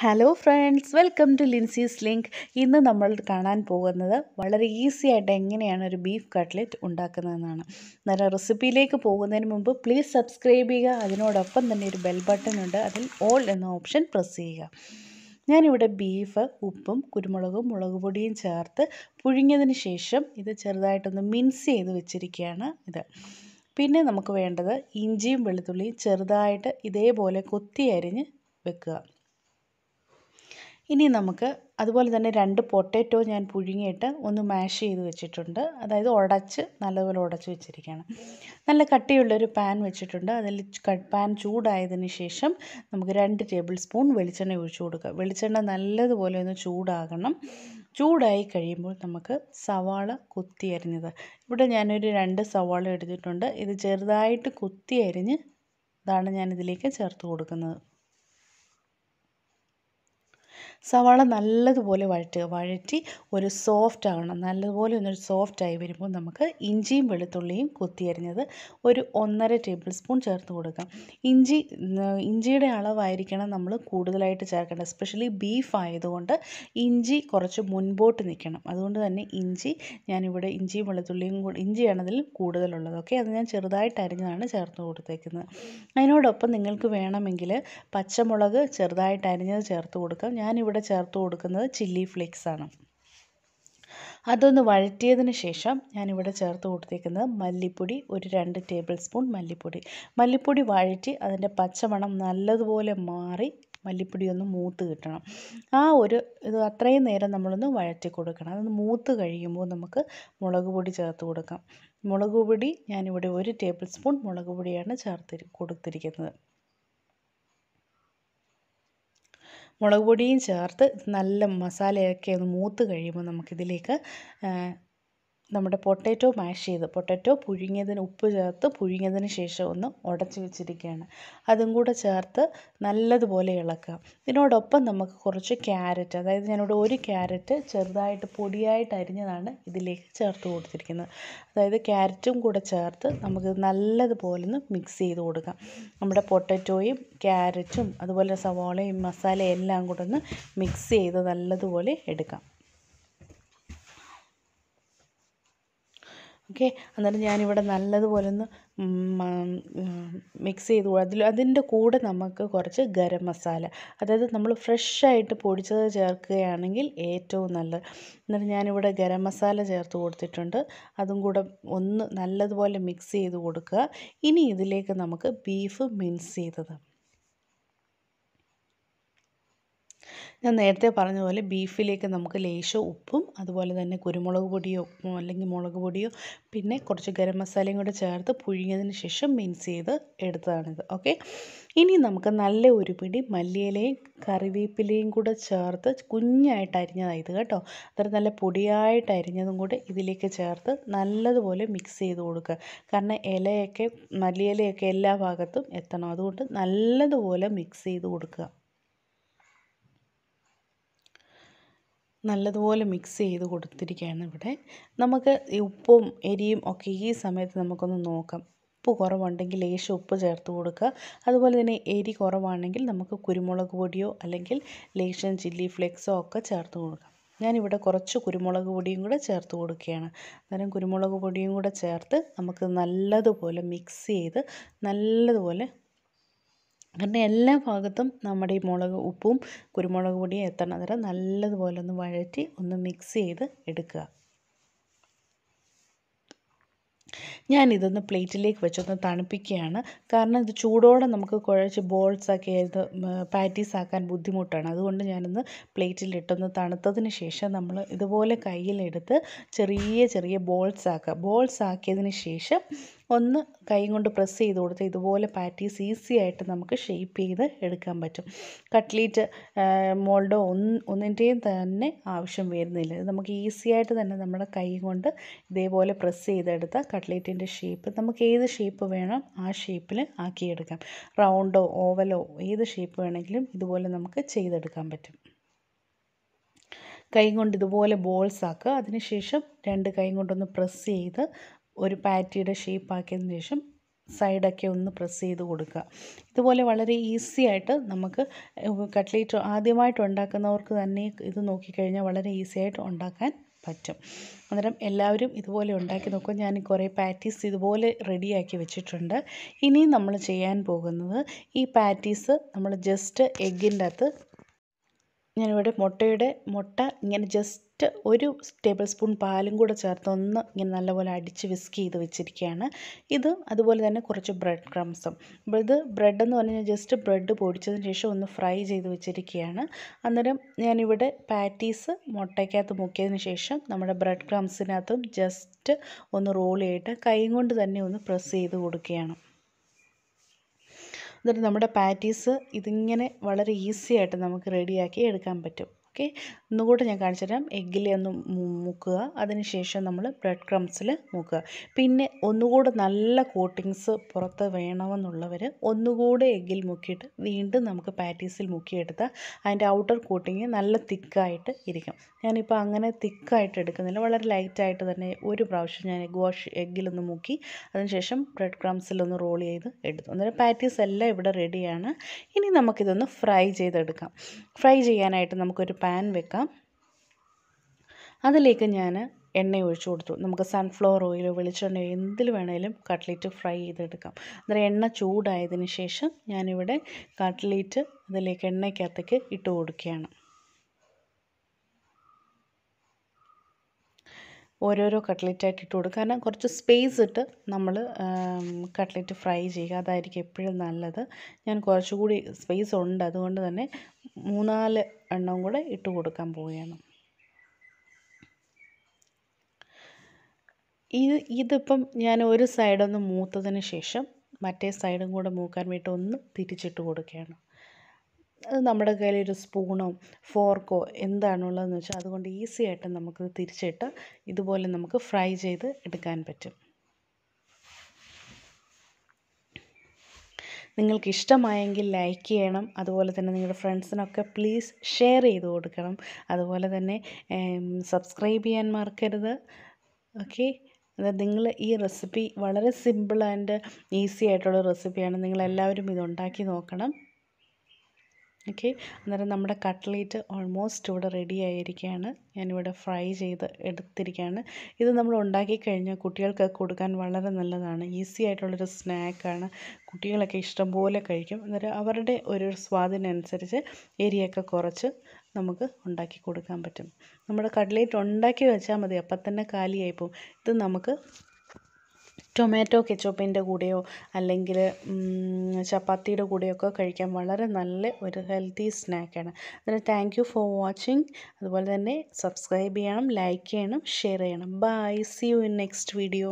Hello friends welcome to Linsy's link ഇന്ന് നമ്മൾ കാണാൻ പോകുന്നത് വളരെ ഈസി ആയിട്ട് എങ്ങനെയാണ് ഒരു ബീഫ് കട്ട്ലറ്റ് ഉണ്ടാക്കുന്നതെന്നാണ്. അന്നേരം റെസിപ്പിയിലേക്ക് പോകുന്നതിന് മുമ്പ് പ്ലീസ് സബ്സ്ക്രൈബ് ചെയ്യുക. അതിനോടൊപ്പം തന്നെ ഒരു ബെൽ ബട്ടൺ ഉണ്ട്. അതിൽ ഓൾ എന്ന ഓപ്ഷൻ പ്രസ് ചെയ്യുക. ഞാനിവിടെ ബീഫ് ഉപ്പും കുരുമുളകും മുളക് പൊടിയും ചേർത്ത് പുഴുങ്ങിയതിന് ശേഷം ഇത് ചെറുതായിട്ടൊന്ന് മിൻസ് ചെയ്ത് വെച്ചിരിക്കുകയാണ് ഇത്. പിന്നെ നമുക്ക് വേണ്ടത് ഇഞ്ചിയും വെളുത്തുള്ളിയും ചെറുതായിട്ട് ഇതേപോലെ കൊത്തി അരിഞ്ഞ് വെക്കുക. ഇനി നമുക്ക് അതുപോലെ തന്നെ രണ്ട് പൊട്ടാറ്റോ ഞാൻ പുഴുങ്ങിയിട്ട് ഒന്ന് മാഷ് ചെയ്ത് വെച്ചിട്ടുണ്ട്. അതായത് ഉടച്ച് നല്ലതുപോലെ ഉടച്ച് വെച്ചിരിക്കുകയാണ്. നല്ല കട്ടിയുള്ളൊരു പാൻ വെച്ചിട്ടുണ്ട്. അതിൽ പാൻ ചൂടായതിന് ശേഷം നമുക്ക് രണ്ട് ടേബിൾ സ്പൂൺ വെളിച്ചെണ്ണ ഒഴിച്ചു കൊടുക്കുക. വെളിച്ചെണ്ണ നല്ലതുപോലെ ഒന്ന് ചൂടാകണം. ചൂടായി കഴിയുമ്പോൾ നമുക്ക് സവാള കുത്തി അരിഞ്ഞത്. ഇവിടെ ഞാനൊരു രണ്ട് സവാള എടുത്തിട്ടുണ്ട്. ഇത് ചെറുതായിട്ട് കുത്തി അരിഞ്ഞ് ഇതാണ് ഞാനിതിലേക്ക് ചേർത്ത് കൊടുക്കുന്നത്. സവാള നല്ലതുപോലെ വഴറ്റുക. വഴറ്റി ഒരു സോഫ്റ്റ് ആവണം. നല്ലതുപോലെ ഒന്നൊരു സോഫ്റ്റ് ആയി വരുമ്പോൾ നമുക്ക് ഇഞ്ചിയും വെളുത്തുള്ളിയും കുത്തിയരിഞ്ഞത് ഒരു ഒന്നര ടേബിൾ സ്പൂൺ ചേർത്ത് കൊടുക്കാം. ഇഞ്ചി ഇഞ്ചിയുടെ അളവായിരിക്കണം നമ്മൾ കൂടുതലായിട്ട് ചേർക്കേണ്ടത്. എസ്പെഷ്യലി ബീഫ് ആയതുകൊണ്ട് ഇഞ്ചി കുറച്ച് മുൻപോട്ട് നിൽക്കണം. അതുകൊണ്ട് തന്നെ ഇഞ്ചി ഞാനിവിടെ ഇഞ്ചിയും വെളുത്തുള്ളിയും ഇഞ്ചിയാണ് അതിൽ കൂടുതലുള്ളത്. ഓക്കെ അത് ഞാൻ ചെറുതായിട്ട് അരിഞ്ഞതാണ് ചേർത്ത് കൊടുത്തേക്കുന്നത്. അതിനോടൊപ്പം നിങ്ങൾക്ക് വേണമെങ്കിൽ പച്ചമുളക് ചെറുതായിട്ട് അരിഞ്ഞത് ചേർത്ത് കൊടുക്കാം. ഞാനിവിടെ ചേർത്ത് കൊടുക്കുന്നത് ചില്ലി ഫ്ലേക്സ് ആണ് അതൊന്ന് വഴറ്റിയതിന് ശേഷം ഞാനിവിടെ ചേർത്ത് കൊടുത്തേക്കുന്നത് മല്ലിപ്പൊടി ഒരു രണ്ട് ടേബിൾ സ്പൂൺ മല്ലിപ്പൊടി. മല്ലിപ്പൊടി വഴറ്റി അതിന്റെ പച്ചമണം നല്ലതുപോലെ മാറി മല്ലിപ്പൊടി ഒന്ന് മൂത്ത് കിട്ടണം. ആ ഒരു ഇത് അത്രയും നേരം നമ്മളൊന്ന് വഴറ്റി കൊടുക്കണം. അതൊന്ന് മൂത്ത് കഴിയുമ്പോൾ നമുക്ക് മുളക് പൊടി ചേർത്ത് കൊടുക്കാം. മുളക് പൊടി ഞാനിവിടെ ഒരു ടേബിൾ സ്പൂൺ മുളക് പൊടിയാണ് ചേർത്ത് കൊടുത്തിരിക്കുന്നത്. മുളക് പൊടിയും ചേർത്ത് നല്ല മസാലയൊക്കെ ഒന്ന് മൂത്ത് കഴിയുമ്പോൾ നമുക്കിതിലേക്ക് നമ്മുടെ പൊട്ടാറ്റോ മാഷ് ചെയ്ത് പൊട്ടാറ്റോ പുഴുങ്ങിയതിന് ഉപ്പ് ചേർത്ത് പുഴുങ്ങിയതിന് ശേഷം ഒന്ന് ഉടച്ച് വെച്ചിരിക്കുകയാണ്. അതും കൂടെ ചേർത്ത് നല്ലതുപോലെ ഇളക്കുക. ഇതിനോടൊപ്പം നമുക്ക് കുറച്ച് ക്യാരറ്റ് അതായത് ഞാനിവിടെ ഒരു ക്യാരറ്റ് ചെറുതായിട്ട് പൊടിയായിട്ട് അരിഞ്ഞതാണ് ഇതിലേക്ക് ചേർത്ത് കൊടുത്തിരിക്കുന്നത്. അതായത് ക്യാരറ്റും കൂടെ ചേർത്ത് നമുക്ക് നല്ലതുപോലെ ഒന്ന് മിക്സ് ചെയ്ത് കൊടുക്കാം. നമ്മുടെ പൊട്ടാറ്റോയും ക്യാരറ്റും അതുപോലെ സവാളയും മസാലയും എല്ലാം കൂടെ ഒന്ന് മിക്സ് ചെയ്ത് നല്ലതുപോലെ എടുക്കാം. ഓക്കെ? അന്നേരം ഞാനിവിടെ നല്ലതുപോലെ ഒന്ന് മിക്സ് ചെയ്ത്. അതിൽ അതിന്റെ കൂടെ നമുക്ക് കുറച്ച് ഗരം മസാല അതായത് നമ്മൾ ഫ്രഷായിട്ട് പൊടിച്ചത് ചേർക്കുകയാണെങ്കിൽ ഏറ്റവും നല്ലത്. എന്നിട്ട് ഞാനിവിടെ ഗരം മസാല ചേർത്ത് കൊടുത്തിട്ടുണ്ട്. അതും കൂടെ ഒന്ന് നല്ലതുപോലെ മിക്സ് ചെയ്ത് കൊടുക്കുക. ഇനി ഇതിലേക്ക് നമുക്ക് ബീഫ് മിൻസ് ചെയ്തത്. ഞാൻ നേരത്തെ പറഞ്ഞ പോലെ ബീഫിലേക്ക് നമുക്ക് ലേശം ഉപ്പും അതുപോലെ തന്നെ കുരുമുളക് പൊടിയോ അല്ലെങ്കിൽ മുളക് പൊടിയോ പിന്നെ കുറച്ച് ഗരം മസാലയും കൂടെ ചേർത്ത് പുഴുങ്ങിയതിന് ശേഷം മിൻസ് ചെയ്ത് എടുത്തതാണിത് ഓക്കെ? ഇനി നമുക്ക് നല്ല ഒരു പിടി മല്ലിയിലയും കറിവേപ്പിലയും കൂടെ ചേർത്ത് കുഞ്ഞായിട്ട് അരിഞ്ഞതായത് കേട്ടോ. അത്ര നല്ല പൊടിയായിട്ട് അരിഞ്ഞതും കൂടെ ഇതിലേക്ക് ചേർത്ത് നല്ലതുപോലെ മിക്സ് ചെയ്ത് കൊടുക്കുക. കാരണം ഇലയൊക്കെ മല്ലിയിലയൊക്കെ എല്ലാ ഭാഗത്തും എത്തണം. അതുകൊണ്ട് നല്ലതുപോലെ മിക്സ് ചെയ്ത് കൊടുക്കുക. നല്ലതുപോലെ മിക്സ് ചെയ്ത് കൊടുത്തിരിക്കുകയാണ് ഇവിടെ. നമുക്ക് ഉപ്പും എരിയും ഒക്കെ ഈ സമയത്ത് നമുക്കൊന്ന് നോക്കാം. ഉപ്പ് കുറവുണ്ടെങ്കിൽ ലേശം ഉപ്പ് ചേർത്ത് കൊടുക്കുക. അതുപോലെ തന്നെ എരി കുറവാണെങ്കിൽ നമുക്ക് കുരുമുളക് പൊടിയോ അല്ലെങ്കിൽ ലേശം ചില്ലി ഫ്ലേക്സോ ഒക്കെ ചേർത്ത് കൊടുക്കാം. ഞാനിവിടെ കുറച്ച് കുരുമുളക് പൊടിയും കൂടെ ചേർത്ത് കൊടുക്കുകയാണ്. അന്നേരം കുരുമുളക് പൊടിയും കൂടെ ചേർത്ത് നമുക്ക് നല്ലതുപോലെ മിക്സ് ചെയ്ത് നല്ലതുപോലെ കാരണം എല്ലാ ഭാഗത്തും നമ്മുടെ ഈ മുളക് ഉപ്പും കുരുമുളക് പൊടിയും എത്തണം തരം നല്ലതുപോലെ ഒന്ന് വഴറ്റി ഒന്ന് മിക്സ് ചെയ്ത് എടുക്കുക. ഞാനിതൊന്ന് പ്ലേറ്റിലേക്ക് വെച്ചൊന്ന് തണുപ്പിക്കുകയാണ്. കാരണം ഇത് ചൂടോടെ നമുക്ക് കുഴച്ച് ബോൾസ് ആക്കി ഇത് പാറ്റീസ് ആക്കാൻ ബുദ്ധിമുട്ടാണ്. അതുകൊണ്ട് ഞാനൊന്ന് പ്ലേറ്റിലിട്ടൊന്ന് തണുത്തതിന് ശേഷം നമ്മൾ ഇതുപോലെ കയ്യിലെടുത്ത് ചെറിയ ചെറിയ ബോൾസ് ആക്കുക ബോൾസ് ആക്കിയതിന് ശേഷം ഒന്ന് കൈ കൊണ്ട് പ്രസ് ചെയ്ത് കൊടുത്ത് ഇതുപോലെ പാറ്റീസ് ഈസി ആയിട്ട് നമുക്ക് ഷേപ്പ് ചെയ്ത് എടുക്കാൻ പറ്റും. കട്ട്ലീറ്റ് മോൾഡോ ഒന്ന് ഒന്നിന്റെയും തന്നെ ആവശ്യം വരുന്നില്ല. നമുക്ക് ഈസി ആയിട്ട് തന്നെ നമ്മുടെ കൈ കൊണ്ട് ഇതേപോലെ പ്രസ് ചെയ്തെടുത്ത കട്ട്ലേറ്റിന്റെ ഷേപ്പ് നമുക്ക് ഏത് ഷേപ്പ് വേണം ആ ഷേപ്പിൽ ആക്കിയെടുക്കാം. റൗണ്ടോ ഓവലോ ഏത് ഷേപ്പ് വേണമെങ്കിലും ഇതുപോലെ നമുക്ക് ചെയ്തെടുക്കാൻ പറ്റും. കൈ കൊണ്ട് ഇതുപോലെ ബോൾസ് ആക്കുക. അതിനുശേഷം രണ്ട് കൈ കൊണ്ടൊന്ന് പ്രസ് ചെയ്ത് ഒരു പാറ്റിയുടെ ഷേപ്പ് ആക്കിയതിന് ശേഷം സൈഡൊക്കെ ഒന്ന് പ്രസ് ചെയ്ത് കൊടുക്കുക. ഇതുപോലെ വളരെ ഈസി ആയിട്ട് നമുക്ക് കട്ട്ലേറ്റ് ആദ്യമായിട്ട് ഉണ്ടാക്കുന്നവർക്ക് തന്നെ ഇത് നോക്കിക്കഴിഞ്ഞാൽ വളരെ ഈസി ആയിട്ട് ഉണ്ടാക്കാൻ പറ്റും. അന്നേരം എല്ലാവരും ഇതുപോലെ ഉണ്ടാക്കി നോക്കും ഞാൻ കുറേ പാറ്റീസ് ഇതുപോലെ റെഡിയാക്കി വെച്ചിട്ടുണ്ട്. ഇനിയും നമ്മൾ ചെയ്യാൻ പോകുന്നത് ഈ പാറ്റീസ് നമ്മൾ ജസ്റ്റ് എഗ്ഗിന്റെ അകത്ത് ഞാനിവിടെ മുട്ടയുടെ മുട്ട ഇങ്ങനെ ജസ്റ്റ് ഒരു ടേബിൾ സ്പൂൺ പാലും കൂടെ ചേർത്ത് ഒന്ന് ഇങ്ങനെ നല്ലപോലെ അടിച്ച് വിസ്ക് ചെയ്ത് വെച്ചിരിക്കുകയാണ്. ഇത് അതുപോലെ തന്നെ കുറച്ച് ബ്രെഡ് ക്രംസും ഇത് ബ്രെഡ് എന്ന് പറഞ്ഞാൽ ജസ്റ്റ് ബ്രെഡ് പൊടിച്ചതിന് ശേഷം ഒന്ന് ഫ്രൈ ചെയ്ത് വെച്ചിരിക്കുകയാണ്. അന്നേരം ഞാനിവിടെ പാറ്റീസ് മുട്ടയ്ക്കകത്ത് മുക്കിയതിന് ശേഷം നമ്മുടെ ബ്രെഡ് ക്രംസിനകത്തും ജസ്റ്റ് ഒന്ന് റോൾ ചെയ്തിട്ട് കൈ കൊണ്ട് തന്നെ ഒന്ന് പ്രസ് ചെയ്ത് കൊടുക്കുകയാണ്. എന്നിട്ട് നമ്മുടെ പാറ്റീസ് ഇതിങ്ങനെ വളരെ ഈസി ആയിട്ട് നമുക്ക് റെഡിയാക്കി എടുക്കാൻ പറ്റും. ഓക്കെ. ഒന്നുകൂടെ ഞാൻ കാണിച്ചു തരാം. ഒന്ന് മുക്കുക. അതിനുശേഷം നമ്മൾ ബ്രെഡ് ക്രംസിൽ മുക്കുക. പിന്നെ ഒന്നുകൂടെ നല്ല കോട്ടിങ്സ് പുറത്ത് വേണമെന്നുള്ളവർ ഒന്നുകൂടെ എഗ്ഗിൽ മുക്കിയിട്ട് വീണ്ടും നമുക്ക് പാറ്റീസിൽ മുക്കിയെടുത്താൽ അതിന്റെ ഔട്ടർ കോട്ടിങ് നല്ല തിക്കായിട്ട് ഇരിക്കും. ഞാനിപ്പോൾ അങ്ങനെ തിക്കായിട്ട് എടുക്കുന്നില്ല. വളരെ ലൈറ്റായിട്ട് തന്നെ ഒരു പ്രാവശ്യം ഞാൻ എഗ് വാഷ് എഗ്ഗിലൊന്ന് മുക്കി അതിനുശേഷം ബ്രെഡ് ക്രംസിലൊന്ന് റോൾ ചെയ്ത് എടുത്തു. അന്നേരം പാറ്റീസ് എല്ലാം ഇവിടെ റെഡിയാണ്. ഇനി നമുക്കിതൊന്ന് ഫ്രൈ ചെയ്തെടുക്കാം. ഫ്രൈ ചെയ്യാനായിട്ട് നമുക്കൊരു പാൻ വെക്കാം. അതിലേക്ക് ഞാൻ എണ്ണ ഒഴിച്ചു കൊടുത്തു. നമുക്ക് സൺഫ്ലവർ ഓയിലോ വെളിച്ചെണ്ണയോ എന്തിൽ വേണേലും കട്ട്ലേറ്റ് ഫ്രൈ ചെയ്തെടുക്കാം. അന്നേരം എണ്ണ ചൂടായതിന് ശേഷം ഞാനിവിടെ കട്ട്ലേറ്റ് അതിലേക്ക് എണ്ണയ്ക്കകത്തേക്ക് ഇട്ട് കൊടുക്കുകയാണ്. ഓരോരോ കട്ട്ലറ്റായിട്ട് ഇട്ട് കൊടുക്കുക കാരണം കുറച്ച് സ്പേസ് ഇട്ട് നമ്മൾ കട്ട്ലറ്റ് ഫ്രൈ ചെയ്യുക. അതായിരിക്കും എപ്പോഴും നല്ലത്. ഞാൻ കുറച്ചുകൂടി സ്പേസ് ഉണ്ട്. അതുകൊണ്ട് തന്നെ മൂന്നാൽ എണ്ണം കൂടെ ഇട്ട് കൊടുക്കാൻ പോവുകയാണ്. ഇത് ഇതിപ്പം ഞാൻ ഒരു സൈഡൊന്ന് മൂത്തതിന് ശേഷം മറ്റേ സൈഡും കൂടെ മൂക്കാൻ വേണ്ടി ഒന്ന് തിരിച്ചിട്ട് കൊടുക്കുകയാണ്. അത് നമ്മുടെ കയ്യിൽ ഒരു സ്പൂണോ ഫോർക്കോ എന്താണുള്ളതെന്ന് വെച്ചാൽ അതുകൊണ്ട് ഈസി ആയിട്ട് നമുക്ക് തിരിച്ചിട്ട് ഇതുപോലെ നമുക്ക് ഫ്രൈ ചെയ്ത് എടുക്കാൻ പറ്റും. നിങ്ങൾക്ക് ഇഷ്ടമായെങ്കിൽ ലൈക്ക് ചെയ്യണം. അതുപോലെ തന്നെ നിങ്ങളുടെ ഫ്രണ്ട്സിനൊക്കെ പ്ലീസ് ഷെയർ ചെയ്ത് കൊടുക്കണം. അതുപോലെ തന്നെ സബ്സ്ക്രൈബ് ചെയ്യാൻ മറക്കരുത്. ഓക്കെ? അതായത് നിങ്ങൾ ഈ റെസിപ്പി വളരെ സിമ്പിൾ ആൻഡ് ഈസി ആയിട്ടുള്ള റെസിപ്പിയാണ്. നിങ്ങളെല്ലാവരും ഇത് ഉണ്ടാക്കി നോക്കണം. ഓക്കെ അന്നേരം നമ്മുടെ കട്ട്ലേറ്റ് ഓൾമോസ്റ്റ് ഇവിടെ റെഡി ആയിരിക്കുകയാണ്. ഞാനിവിടെ ഫ്രൈ ചെയ്ത് എടുത്തിരിക്കുകയാണ്. ഇത് നമ്മൾ ഉണ്ടാക്കി കഴിഞ്ഞാൽ കുട്ടികൾക്ക് കൊടുക്കാൻ വളരെ നല്ലതാണ്. ഈസി ആയിട്ടുള്ളൊരു സ്നാക്കാണ് കുട്ടികളൊക്കെ ഇഷ്ടംപോലെ കഴിക്കും. അന്നേരം അവരുടെ ഒരു സ്വാദിനനുസരിച്ച് എരിയൊക്കെ കുറച്ച് നമുക്ക് ഉണ്ടാക്കി കൊടുക്കാൻ പറ്റും. നമ്മുടെ കട്ട്ലേറ്റ് ഉണ്ടാക്കി വെച്ചാൽ മതി. അപ്പം തന്നെ കാലിയായി പോകും. ഇത് നമുക്ക് ടൊമാറ്റോ കെച്ചപ്പിന്റെ കൂടെയോ അല്ലെങ്കിൽ ചപ്പാത്തിയുടെ കൂടെയൊക്കെ കഴിക്കാൻ വളരെ നല്ല ഒരു ഹെൽത്തി സ്നാക്കാണ് അതിന് താങ്ക് യു ഫോർ വാച്ചിങ് അതുപോലെ തന്നെ സബ്സ്ക്രൈബ് ചെയ്യണം ലൈക്ക് ചെയ്യണം ഷെയർ ചെയ്യണം. Bye see you in next video